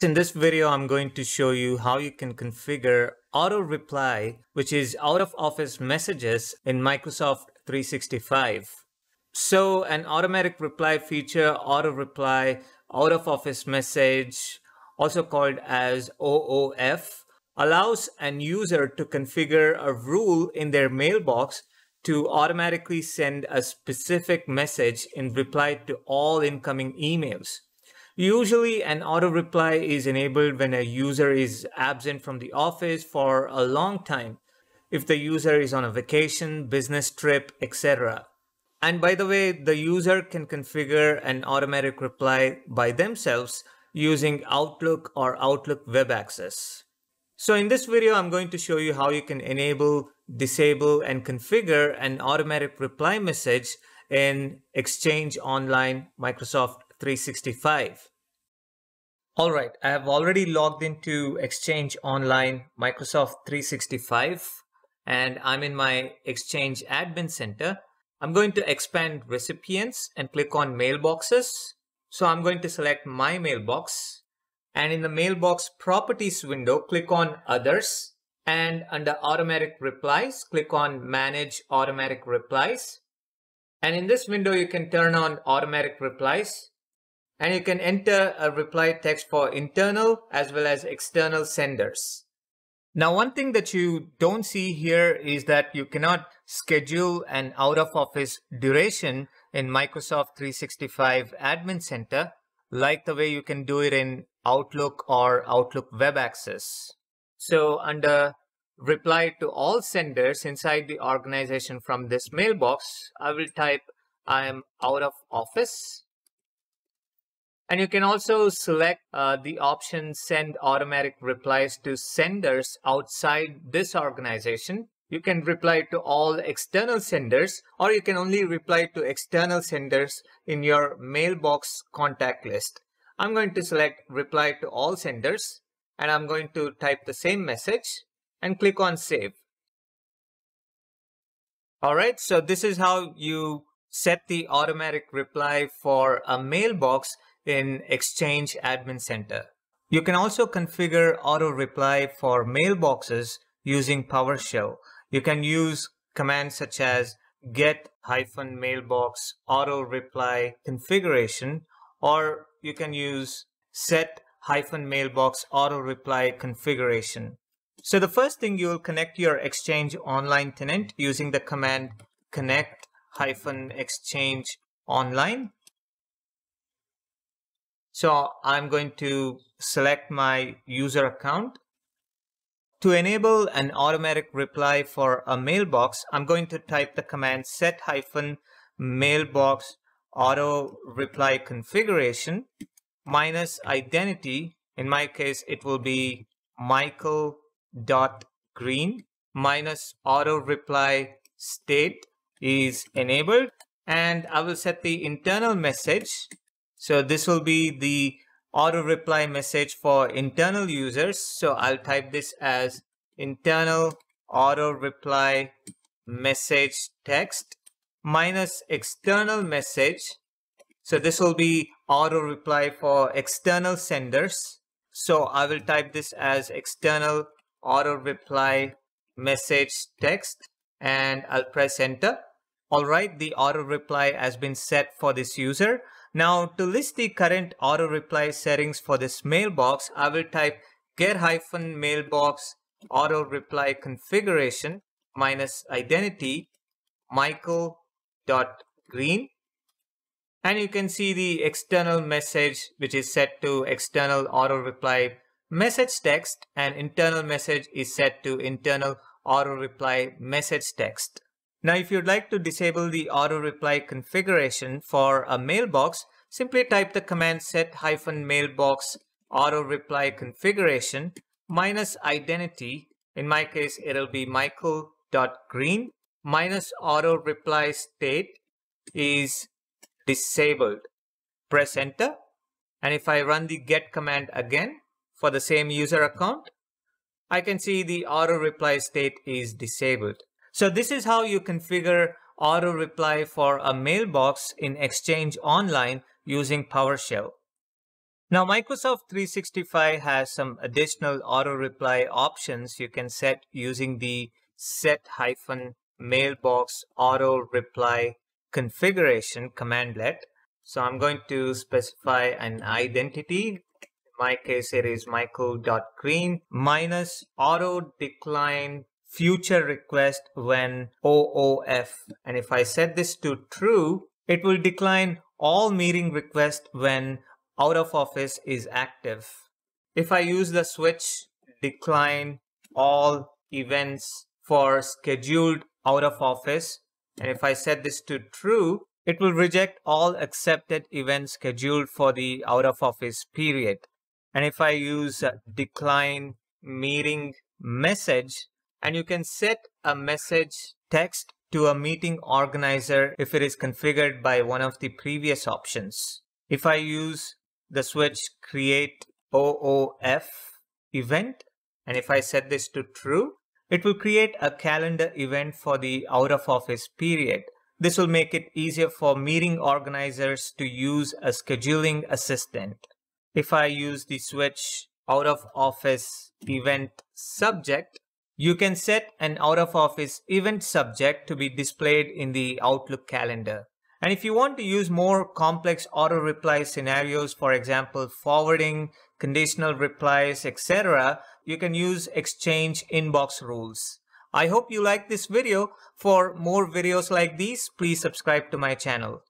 In this video, I'm going to show you how you can configure auto reply, which is out of office messages in Microsoft 365. So an automatic reply feature, auto reply, out of office message, also called as OOF, allows an user to configure a rule in their mailbox to automatically send a specific message in reply to all incoming emails. Usually an auto reply is enabled when a user is absent from the office for a long time, if the user is on a vacation, business trip, etc. And by the way, the user can configure an automatic reply by themselves using Outlook or Outlook Web Access. So in this video, I'm going to show you how you can enable, disable, and configure an automatic reply message in Exchange Online Microsoft 365. All right, I have already logged into Exchange Online Microsoft 365 and I'm in my Exchange Admin Center. I'm going to expand recipients and click on mailboxes. So I'm going to select my mailbox and in the mailbox properties window, click on others and under automatic replies, click on manage automatic replies. And in this window, you can turn on automatic replies and you can enter a reply text for internal as well as external senders. Now, one thing that you don't see here is that you cannot schedule an out of office duration in Microsoft 365 Admin Center like the way you can do it in Outlook or Outlook Web Access. So under reply to all senders inside the organization from this mailbox, I will type I am out of office and you can also select uh, the option send automatic replies to senders outside this organization. You can reply to all external senders or you can only reply to external senders in your mailbox contact list. I'm going to select reply to all senders and I'm going to type the same message and click on save. Alright, so this is how you set the automatic reply for a mailbox in Exchange Admin Center. You can also configure auto reply for mailboxes using PowerShell. You can use commands such as get hyphen mailbox auto reply configuration or you can use set hyphen mailbox auto reply configuration. So the first thing you'll connect your Exchange Online tenant using the command connect hyphen exchange online so I'm going to select my user account. To enable an automatic reply for a mailbox, I'm going to type the command set hyphen mailbox auto reply configuration minus identity. In my case, it will be Michael dot green minus auto reply state is enabled and I will set the internal message so this will be the auto reply message for internal users. So I'll type this as internal auto reply message text minus external message. So this will be auto reply for external senders. So I will type this as external auto reply message text and I'll press enter. All right, the auto reply has been set for this user. Now to list the current auto reply settings for this mailbox, I will type get hyphen mailbox auto reply configuration minus identity michael dot green and you can see the external message which is set to external auto reply message text and internal message is set to internal auto reply message text. Now, if you'd like to disable the auto reply configuration for a mailbox, simply type the command set hyphen mailbox auto reply configuration minus identity. In my case, it'll be michael.green minus auto reply state is disabled. Press enter. And if I run the get command again for the same user account, I can see the auto reply state is disabled. So this is how you configure auto reply for a mailbox in Exchange Online using PowerShell. Now Microsoft 365 has some additional auto reply options you can set using the set hyphen mailbox auto reply configuration commandlet. So I'm going to specify an identity. In my case, it is michael.green minus auto decline future request when OOF. And if I set this to true, it will decline all meeting requests when out of office is active. If I use the switch decline all events for scheduled out of office, and if I set this to true, it will reject all accepted events scheduled for the out of office period. And if I use decline meeting message, and you can set a message text to a meeting organizer if it is configured by one of the previous options. If I use the switch create OOF event. And if I set this to true, it will create a calendar event for the out of office period. This will make it easier for meeting organizers to use a scheduling assistant. If I use the switch out of office event subject, you can set an out of office event subject to be displayed in the Outlook calendar. And if you want to use more complex auto reply scenarios, for example, forwarding, conditional replies, etc., you can use Exchange inbox rules. I hope you like this video. For more videos like these, please subscribe to my channel.